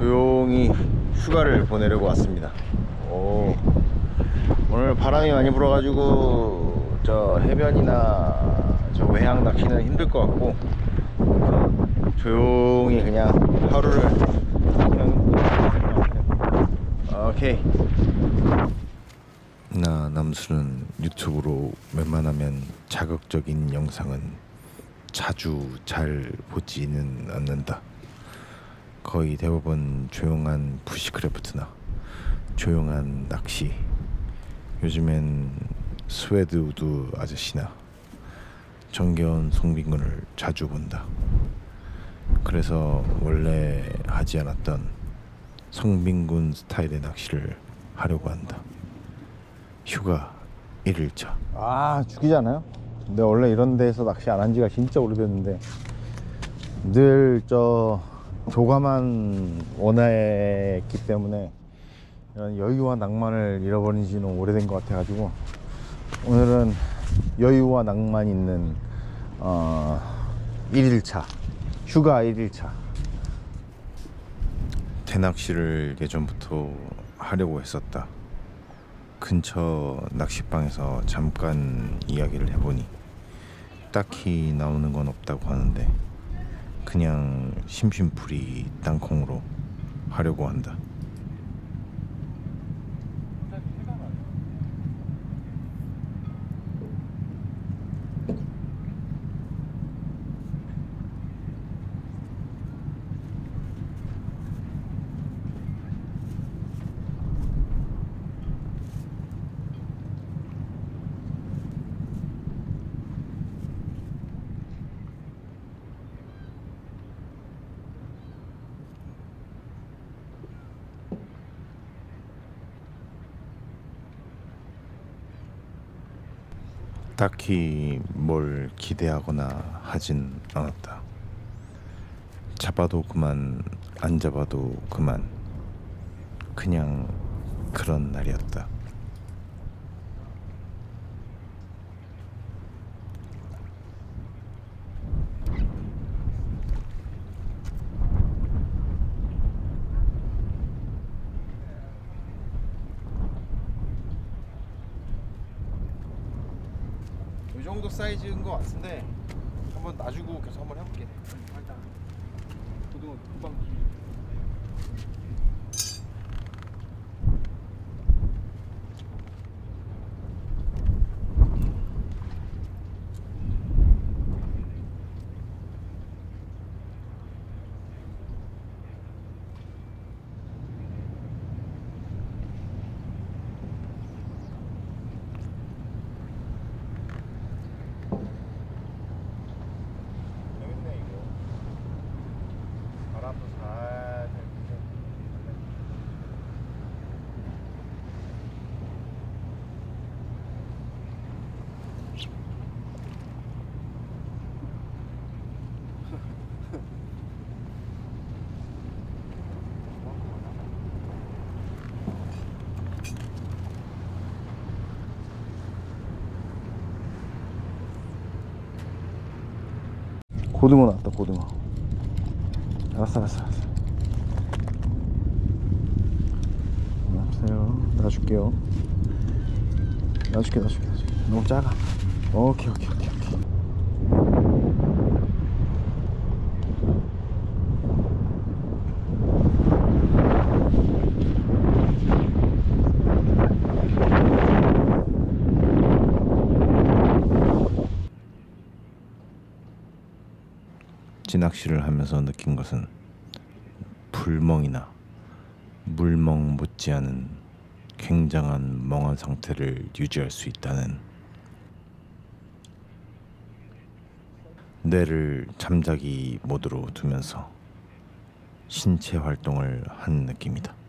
조용히 휴가를 보내려고 왔습니다. 오, 오늘 바람이 많이 불어가지고 저 해변이나 저 외항 낚시는 힘들 것 같고 조용히 그냥 하루를 그냥 오케이. 나 남수는 유튜브로 웬만하면 자극적인 영상은 자주 잘 보지는 않는다. 거의 대부분 조용한 bushcraft나 조용한 낚시 요즘엔 스웨드 우드 아저씨나 정겨운 성빈군을 자주 본다. 그래서 원래 하지 않았던 성빈군 스타일의 낚시를 하려고 한다. 휴가 1일차. 아 죽이잖아요? 근데 원래 이런 데서 낚시 안 한 지가 진짜 오래됐는데 늘 저 조가만 원했기 때문에 이런 여유와 낭만을 잃어버린 지는 오래된 것 같아가지고 오늘은 여유와 낭만 있는 어, 1일차 휴가 1일차. 대낚시를 예전부터 하려고 했었다. 근처 낚시방에서 잠깐 이야기를 해보니 딱히 나오는 건 없다고 하는데 그냥 심심풀이 땅콩으로 하려고 한다. 딱히 뭘 기대하거나 하진 않았다. 잡아도 그만, 안 잡아도 그만. 그냥 그런 날이었다. 이 정도 사이즈인 것 같은데 한번 놔주고 계속 한번 해볼게. 일단 고등어 금방 기 재밌네 이거. 바람도 살살 불고. 고등어 나왔다 고등어. 알았어 알았어 알았어. 놔주세요. 놔줄게요. 놔줄게 놔줄게 놔줄게. 너무 작아. 오케이 오케이 오케이 찌낚시를 하면서 느낀 것은 불멍이나 물멍 못지않은 굉장한 멍한 상태를 유지할 수 있다는 뇌를 잠자기 모드로 두면서 신체 활동을 한 느낌이다.